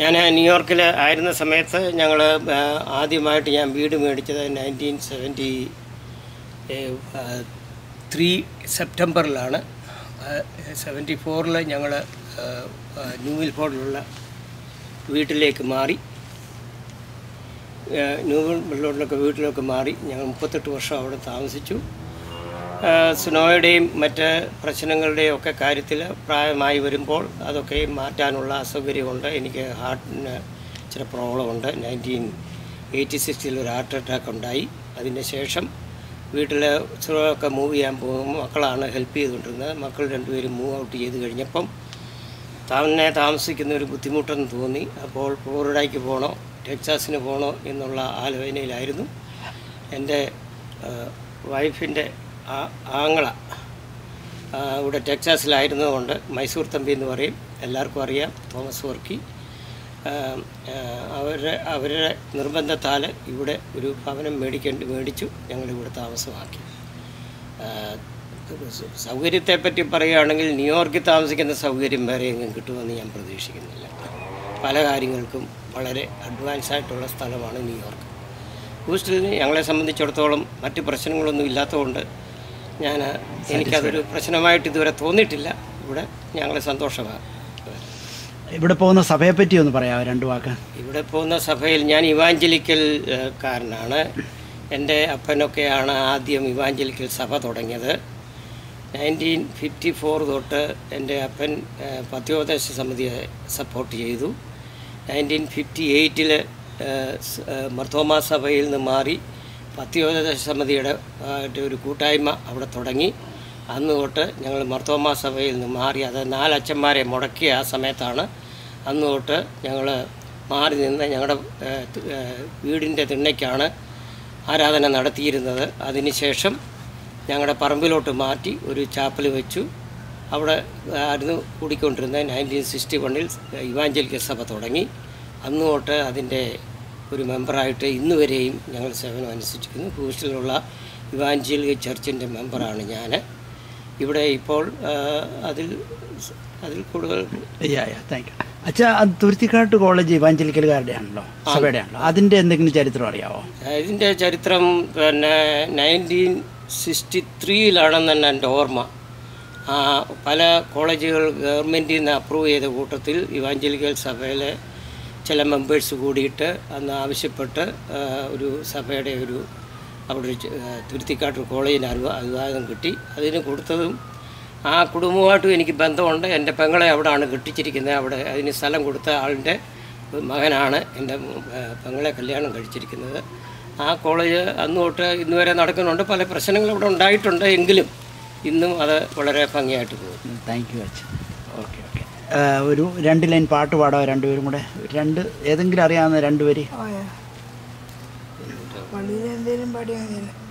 ഞാൻ ന്യൂയോർക്കിൽ ആയിരുന്ന സമയത്ത് ഞങ്ങൾ ആദ്യമായിട്ട് ഞാൻ വീട് മേടിച്ചത് നയന്റീൻ സെവന്റി ത്രീ സെപ്റ്റംബറിലാണ്. സെവന്റി ഫോറിൽ ഞങ്ങൾ ന്യൂ വിൽഫോർഡിലുള്ള വീട്ടിലേക്ക് മാറി. ന്യൂ വിൽഫോർഡിലൊക്കെ വീട്ടിലൊക്കെ മാറി ഞങ്ങൾ മുപ്പത്തെട്ട് വർഷം അവിടെ താമസിച്ചു. സുനോയുടെയും മറ്റ് പ്രശ്നങ്ങളുടെയും ഒക്കെ കാര്യത്തിൽ പ്രായമായി വരുമ്പോൾ അതൊക്കെ മാറ്റാനുള്ള അസൗകര്യമുണ്ട്. എനിക്ക് ഹാർട്ടിന് ചില പ്രോബ്ലമുണ്ട്. നയന്റീൻ എയ്റ്റി സിക്സിൽ ഒരു ഹാർട്ട് അറ്റാക്ക് ഉണ്ടായി. അതിന് ശേഷം വീട്ടിൽ ഒക്കെ മൂവ് ചെയ്യാൻ പോകും മക്കളാണ് ഹെൽപ്പ് ചെയ്തുകൊണ്ടിരുന്നത്. മക്കൾ രണ്ടുപേരും മൂവ് ഔട്ട് ചെയ്ത് കഴിഞ്ഞപ്പം തന്നെ താമസിക്കുന്ന ഒരു ബുദ്ധിമുട്ടെന്ന് തോന്നി. അപ്പോൾ ഫ്ലോറിഡയ്ക്ക് പോകണോ ടെക്സാസിന് പോകണോ എന്നുള്ള ആലോചനയിലായിരുന്നു. എന്റെ വൈഫിന്റെ ആങ്ങള. ഇവിടെ ടെക്സാസിലായിരുന്നതുകൊണ്ട് മൈസൂർ തമ്പി എന്ന് പറയും. എല്ലാവർക്കും അറിയാം. തോമസ് വർക്കി. അവരുടെ അവരുടെ നിർബന്ധത്താൽ ഇവിടെ ഒരു ഭവനം മേടിക്കേണ്ടി മേടിച്ചു. ഞങ്ങളിവിടെ താമസമാക്കി. സൗകര്യത്തെപ്പറ്റി പറയുകയാണെങ്കിൽ ന്യൂയോർക്കിൽ താമസിക്കുന്ന സൗകര്യം വേറെ എങ്ങും കിട്ടുമെന്ന് ഞാൻ പ്രതീക്ഷിക്കുന്നില്ല. പല കാര്യങ്ങൾക്കും വളരെ അഡ്വാൻസ് ആയിട്ടുള്ള സ്ഥലമാണ് ന്യൂയോർക്ക്. ഹൂസ്റ്റലിന് ഞങ്ങളെ സംബന്ധിച്ചിടത്തോളം മറ്റ് പ്രശ്നങ്ങളൊന്നും ഇല്ലാത്തതുകൊണ്ട് ഞാൻ എനിക്കതൊരു പ്രശ്നമായിട്ട് ഇതുവരെ തോന്നിയിട്ടില്ല. ഇവിടെ ഞങ്ങൾ സന്തോഷമാണ് ഇവിടെ പോകുന്ന സഭയെ പറ്റി ഒന്ന് പറയാമോ രണ്ട് വാക്ക്? ഇവിടെ പോകുന്ന സഭയിൽ ഞാൻ ഇവാഞ്ചലിക്കൽ കാരനാണ്. എന്റെ അപ്പനൊക്കെയാണ് ആദ്യം ഇവാഞ്ചലിക്കൽ സഭ തുടങ്ങിയത്. നയന്റീൻ ഫിഫ്റ്റി ഫോർ തൊട്ട് എന്റെ അപ്പൻ പത്യോപദേശ സമിതിയെ സപ്പോർട്ട് ചെയ്തു. നയന്റീൻ ഫിഫ്റ്റി എയ്റ്റിൽ മർത്തോമാ സഭയിൽ നിന്ന് മാറി പത്യോപദേശ സമിതിയുടെ ആയിട്ട് ഒരു കൂട്ടായ്മ അവിടെ തുടങ്ങി. അന്ന് തൊട്ട് ഞങ്ങൾ മർത്തോമാ സഭയിൽ നിന്ന് മാറി അത് നാലച്ഛന്മാരെ മുടക്കിയ ആ സമയത്താണ്. അന്ന് തൊട്ട് ഞങ്ങൾ മാറി നിന്ന് ഞങ്ങളുടെ വീടിന്റെ തിണ്ണയ്ക്കാണ് ആരാധന നടത്തിയിരുന്നത്. അതിനുശേഷം ഞങ്ങളുടെ പറമ്പിലോട്ട് മാറ്റി ഒരു ചാപ്പൽ വെച്ചു. അവിടെ ആയിരുന്നു കൂടിക്കൊണ്ടിരുന്നത് നയന്റീൻ സിക്സ്റ്റി വണ്ണിൽ ഇവാഞ്ചലിക്ക സഭ തുടങ്ങി. അന്ന് തൊട്ട് അതിന്റെ ഒരു മെമ്പറായിട്ട് ഇന്ന് വരെയും ഞങ്ങൾ സേവനം അനുസരിച്ചിരിക്കുന്നു ഹൂസ്റ്റലിലുള്ള ഇവാഞ്ചലിക ചർച്ചിന്റെ മെമ്പറാണ് ഞാൻ ഇവിടെ ഇപ്പോൾ അതിൽ അതിൽ കൂടുതൽ താങ്ക് യു അച്ഛാ അത് തുരുത്തിക്കാട്ട് കോളേജ് ഇവാഞ്ചലിക്കലുകാരുടെ ആണല്ലോ സഭയുടെ ആണല്ലോ അതിന്റെ എന്തെങ്കിലും ചരിത്രം അറിയാവോ? ഇതിന്റെ ചരിത്രം പിന്നെ നയന്റീൻ സിക്സ്റ്റി ത്രീയിലാണെന്ന് തന്നെ എന്റെ ഓർമ്മ. പല കോളേജുകൾ ഗവൺമെന്റിൽ നിന്ന് അപ്രൂവ് ചെയ്ത കൂട്ടത്തിൽ ഇവാഞ്ചലിക്കൽ സഭയിലെ ചില മെമ്പേഴ്സ് കൂടിയിട്ട് അന്ന് ആവശ്യപ്പെട്ട് ഒരു സഭയുടെ ഒരു അവിടെ ഒരു തുരുത്തിക്കാട്ടൊരു കോളേജിൽ അനുവാ അനുവാദം കിട്ടി. അതിന് കൊടുത്തതും ആ കുടുംബമായിട്ടും എനിക്ക് ബന്ധമുണ്ട്. എന്റെ പെങ്ങളെ അവിടെയാണ് കെട്ടിച്ചിരിക്കുന്നത് അവിടെ അതിന് സ്ഥലം കൊടുത്ത ആളിന്റെ മകനാണ് എന്റെ പെങ്ങളെ കല്യാണം കഴിച്ചിരിക്കുന്നത്. ആ കോളേജ് അന്ന് തൊട്ട് ഇന്ന് വരെ നടക്കുന്നുണ്ട്. പല പ്രശ്നങ്ങൾ ഇവിടെ ഉണ്ടായിട്ടുണ്ട് എങ്കിലും ഇന്നും അത് വളരെ ഭംഗിയായിട്ട് പോകും താങ്ക് യു അച്ഛൻ. ഓക്കെ ഓക്കെ ഒരു രണ്ട് ലൈൻ പാട്ട് പാടാമോ രണ്ടുപേരും കൂടെ. രണ്ട് ഏതെങ്കിലും അറിയാവുന്ന രണ്ടുപേര്. മതിയല്ലോ.